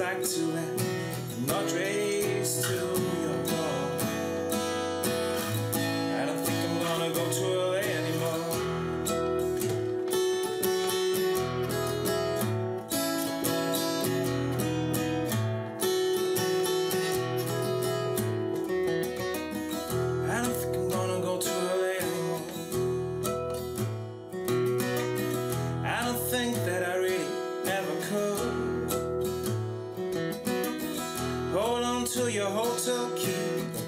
like to land, not race to your goal. I don't think I'm gonna go to to your hotel key.